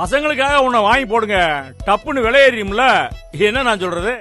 பசங்களுக்காக உன்னை வாங்கி போடுங்க. டப்புன்னு விலையேறியும்ல என்ன நான் சொல்றது?